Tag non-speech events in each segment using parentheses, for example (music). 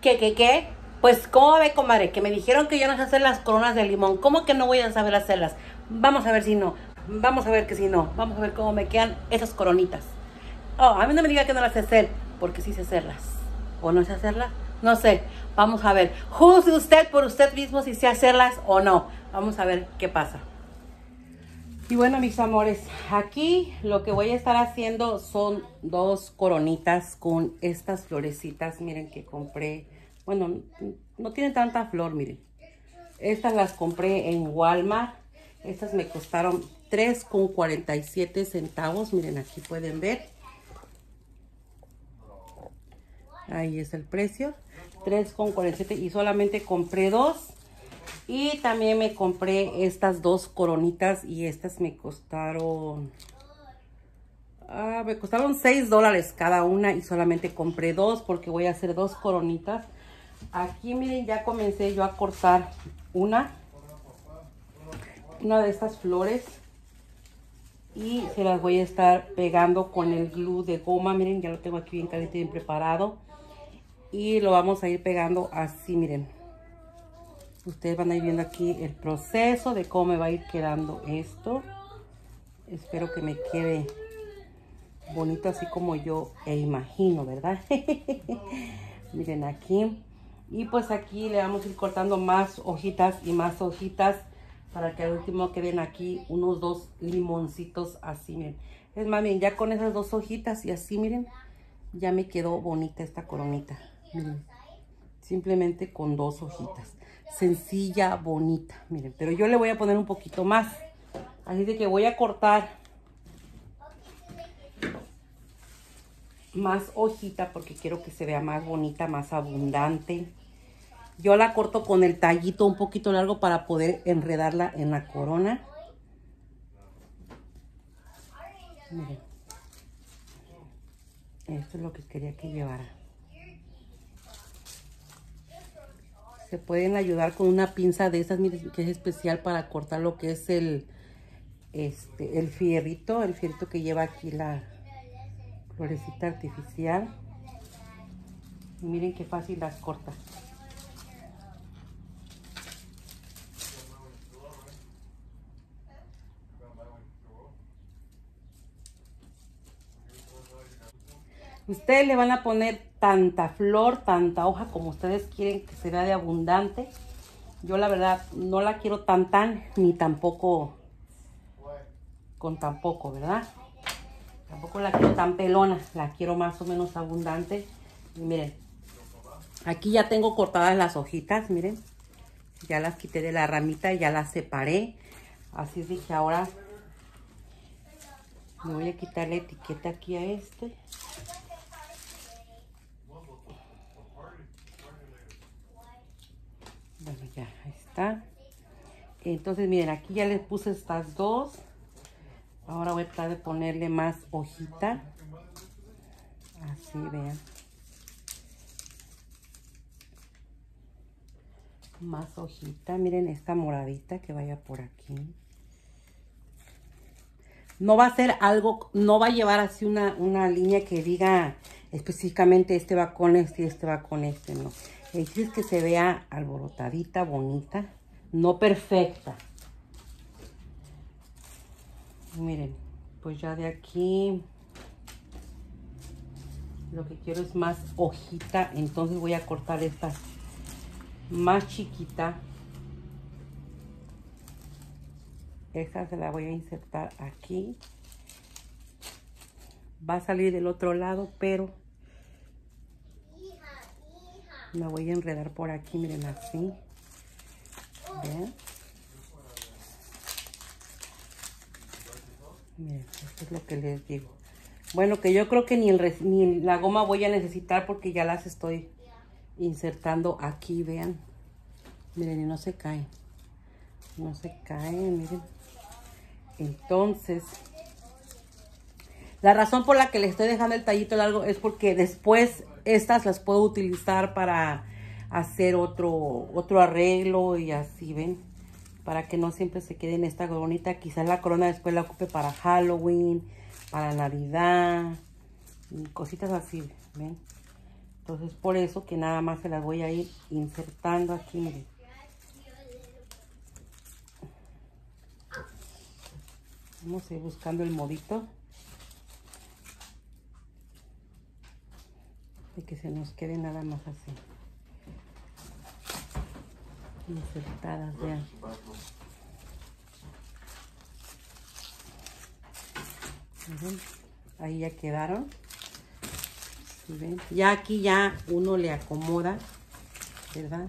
¿Qué, qué, qué? Pues, ¿cómo ve, comadre? Que me dijeron que yo no sé hacer las coronas de limón. ¿Cómo que no voy a saber hacerlas? Vamos a ver si no. Vamos a ver que si no. Vamos a ver cómo me quedan esas coronitas. Oh, a mí no me diga que no las sé hacer, porque sí sé hacerlas. ¿O no sé hacerlas? No sé. Vamos a ver. Juzgue usted por usted mismo si sé hacerlas o no. Vamos a ver qué pasa. Y bueno, mis amores, aquí lo que voy a estar haciendo son dos coronitas con estas florecitas. Miren que compré. Bueno, no tienen tanta flor, miren. Estas las compré en Walmart. Estas me costaron 3,47 centavos. Miren, aquí pueden ver. Ahí es el precio. 3,47 y solamente compré dos. Y también me compré estas dos coronitas y estas me costaron... Ah, me costaron 6 dólares cada una y solamente compré dos porque voy a hacer dos coronitas. Aquí miren, ya comencé yo a cortar una. Una de estas flores. Y se las voy a estar pegando con el glue de goma. Miren, ya lo tengo aquí bien caliente, bien preparado. Y lo vamos a ir pegando así, miren. Ustedes van a ir viendo aquí el proceso de cómo me va a ir quedando esto. Espero que me quede bonito así como yo e imagino, ¿verdad? (laughs) Miren aquí. Y pues aquí le vamos a ir cortando más hojitas y más hojitas para que al último queden aquí unos dos limoncitos así, miren. Es más, bien ya con esas dos hojitas y así, miren, ya me quedó bonita esta coronita. Miren, simplemente con dos hojitas sencilla, bonita. Miren, pero yo le voy a poner un poquito más. Así de que voy a cortar más hojita porque quiero que se vea más bonita, más abundante. Yo la corto con el tallito un poquito largo para poder enredarla en la corona. Miren. Esto es lo que quería que llevara. se pueden ayudar con una pinza de esas, miren, que es especial para cortar lo que es el, este, el fierrito, el fierrito que lleva aquí la florecita artificial. Y miren qué fácil las corta. Ustedes le van a poner tanta flor, tanta hoja como ustedes quieren que se vea de abundante. Yo la verdad no la quiero tan tan ni tampoco con tan poco, ¿verdad? Tampoco la quiero tan pelona, la quiero más o menos abundante. Y miren, aquí ya tengo cortadas las hojitas, miren. Ya las quité de la ramita, ya las separé. Así es que ahora me voy a quitar la etiqueta aquí a este. Bueno, ya, ahí está. Entonces, miren, aquí ya les puse estas dos. Ahora voy a tratar de ponerle más hojita. Así, vean. Más hojita. Miren esta moradita que vaya por aquí. No va a ser algo, no va a llevar así una, una línea que diga específicamente este va con este y este va con este, no. El es que se vea alborotadita, bonita, no perfecta. Miren, pues ya de aquí lo que quiero es más hojita, entonces voy a cortar esta más chiquita. Esta se la voy a insertar aquí. Va a salir del otro lado, pero me voy a enredar por aquí, miren así. ¿Ven? Miren, esto es lo que les digo. Bueno, que yo creo que ni, el, ni la goma voy a necesitar porque ya las estoy insertando aquí, vean. Miren, y no se caen. No se caen, miren. Entonces, la razón por la que le estoy dejando el tallito largo es porque después estas las puedo utilizar para hacer otro, otro arreglo y así, ¿ven? Para que no siempre se quede en esta coronita. Quizás la corona después la ocupe para Halloween, para Navidad, cositas así. Entonces por eso que nada más se las voy a ir insertando aquí, miren. Vamos a ir buscando el modito. De que se nos quede nada más así. Insertadas, vean. Ahí ya quedaron. Ya aquí ya uno le acomoda, ¿verdad?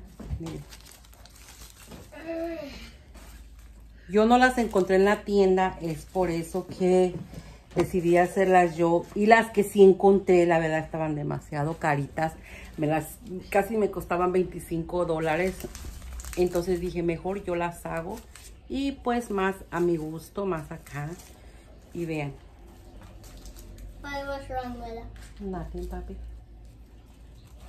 Yo no las encontré en la tienda, es por eso que decidí hacerlas yo. Y las que sí encontré, la verdad, estaban demasiado caritas. Me las, casi me costaban 25 dólares. Entonces dije, mejor yo las hago. Y pues más a mi gusto, más acá. Y vean, what's wrong with it? Nothing, papi.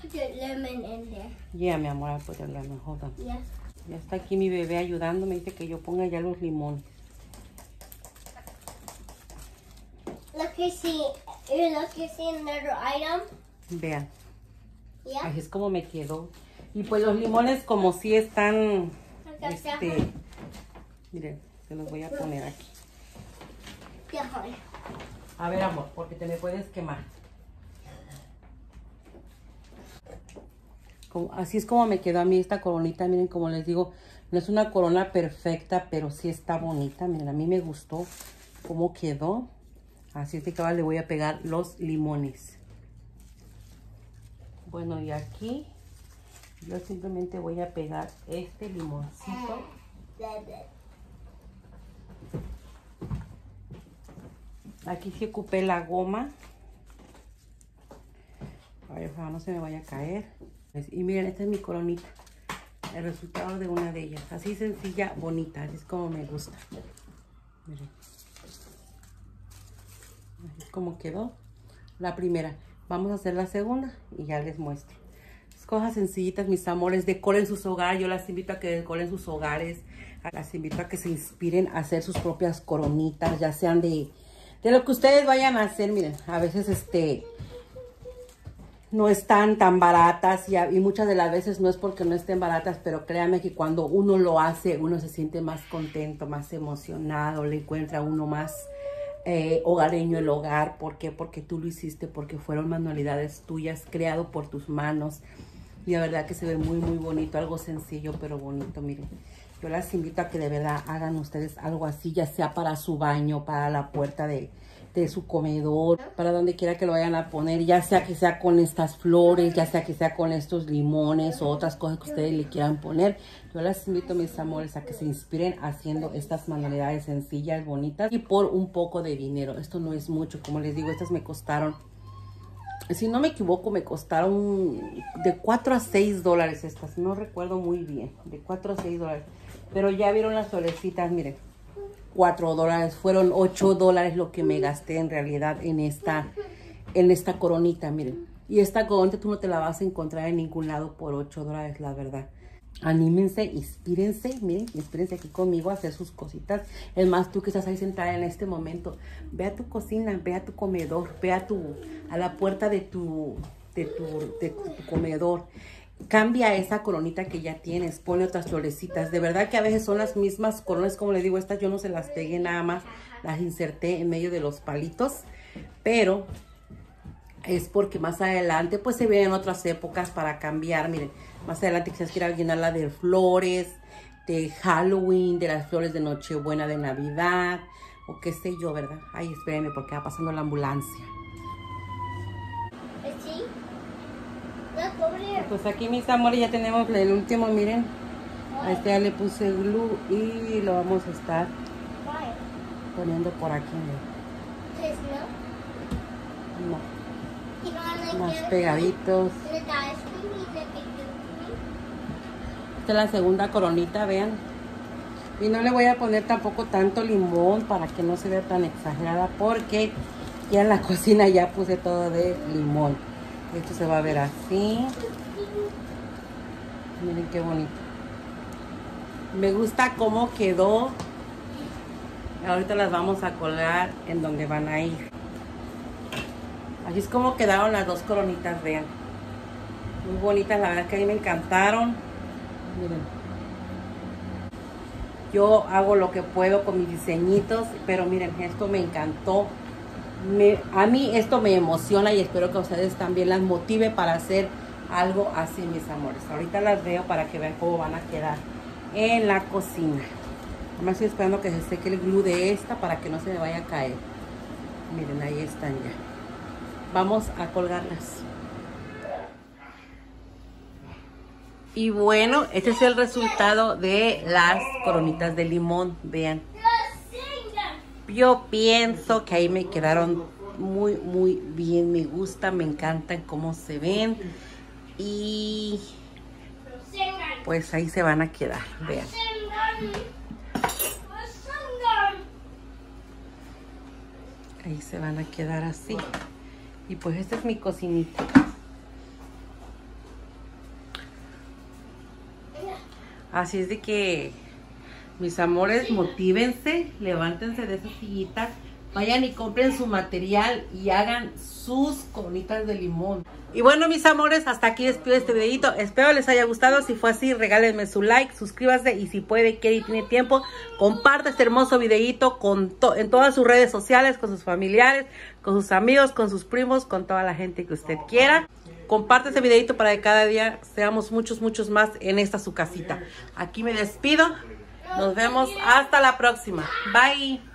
Put your lemon in there. Yeah, mi amor, I'll put the lemon. Hold on. Yes. Ya está aquí mi bebé ayudándome. Dice que yo ponga ya los limones. Look, you see, look, you see another item. Vean. Yeah. Así es como me quedó. Y pues los limones como si están... Este... Miren, se los voy a poner aquí. A ver, amor, porque te me puedes quemar. Como- así es como me quedó a mí esta coronita. Miren, como les digo, no es una corona perfecta, pero sí está bonita. Miren, a mí me gustó cómo quedó. Así es de que ahora le voy a pegar los limones. Bueno, y aquí yo simplemente voy a pegar este limoncito. Aquí sí ocupé la goma. A no se me vaya a caer. Y miren, esta es mi coronita. El resultado de una de ellas. Así sencilla, bonita. Así es como me gusta. Miren. Así es como quedó la primera. Vamos a hacer la segunda y ya les muestro. Cosas sencillitas, mis amores. Decoren sus hogares. Yo las invito a que decoren sus hogares. Las invito a que se inspiren a hacer sus propias coronitas, ya sean de, de lo que ustedes vayan a hacer. Miren, a veces este no están tan baratas y, muchas de las veces no es porque no estén baratas, pero créanme que cuando uno lo hace, uno se siente más contento, más emocionado, le encuentra uno más eh, hogareño el hogar. ¿Por qué? Porque tú lo hiciste, porque fueron manualidades tuyas, creado por tus manos. Y la verdad que se ve muy, muy bonito, algo sencillo, pero bonito, miren. Yo las invito a que de verdad hagan ustedes algo así, ya sea para su baño, para la puerta de, de su comedor, para donde quiera que lo vayan a poner, ya sea que sea con estas flores, ya sea que sea con estos limones o otras cosas que ustedes le quieran poner. Yo las invito, mis amores, a que se inspiren haciendo estas manualidades sencillas, bonitas y por un poco de dinero. Esto no es mucho, como les digo, estas me costaron si no me equivoco, me costaron de 4 a 6 dólares estas. No recuerdo muy bien. De 4 a 6 dólares. Pero ya vieron las florecitas, miren. 4 dólares. Fueron 8 dólares lo que me gasté en realidad en esta, en esta coronita, miren. Y esta coronita tú no te la vas a encontrar en ningún lado por 8 dólares, la verdad. Anímense, inspírense, miren, inspírense aquí conmigo a hacer sus cositas. Es más, tú que estás ahí sentada en este momento, ve a tu cocina, ve a tu comedor, ve a tu, a la puerta de tu, de tu, de tu comedor. Cambia esa coronita que ya tienes, pone otras florecitas. De verdad que a veces son las mismas coronas, como les digo, estas yo no se las pegué nada más, las inserté en medio de los palitos, pero es porque más adelante pues se ven otras épocas para cambiar, miren, más adelante quizás quiera llenarla de flores, de Halloween, de las flores de Nochebuena, de Navidad, o qué sé yo, ¿verdad? Ay, espérenme porque va pasando la ambulancia. There. Pues aquí mis amores ya tenemos el último, miren, a este ya le puse glue y lo vamos a estar poniendo por aquí, milk? No, like más pegaditos. Esta es la segunda coronita, vean. Y no le voy a poner tampoco tanto limón para que no se vea tan exagerada porque ya en la (laughs) cocina ya puse todo de limón. Esto se va a ver así. Miren qué bonito. Me gusta cómo quedó. Ahorita las vamos a colgar en donde van a ir. Así es como quedaron las dos coronitas, vean. Muy bonitas, la verdad que a mí me encantaron. Miren. Yo hago lo que puedo con mis diseñitos, pero miren, esto me encantó. Me, a mí esto me emociona y espero que a ustedes también las motive para hacer algo así, mis amores. Ahorita las veo para que vean cómo van a quedar en la cocina. Además estoy esperando que se seque el glue de esta para que no se me vaya a caer. Miren, ahí están ya. Vamos a colgarlas. Y bueno, este es el resultado de las coronitas de limón. Vean. Yo pienso que ahí me quedaron muy, muy bien. Me gusta, me encantan cómo se ven. Y pues ahí se van a quedar. Vean. Ahí se van a quedar así. Y pues esta es mi cocinita. Así es de que, mis amores, motívense, levántense de esa sillita, vayan y compren su material y hagan sus conitas de limón. Y bueno, mis amores, hasta aquí despido este videito. Espero les haya gustado. Si fue así, regálenme su like, suscríbase y si puede, quiere y tiene tiempo, comparte este hermoso videito con en todas sus redes sociales, con sus familiares, con sus amigos, con sus primos, con toda la gente que usted quiera. Comparte este videito para que cada día seamos muchos, muchos más en esta su casita. Aquí me despido. Nos vemos hasta la próxima. Bye.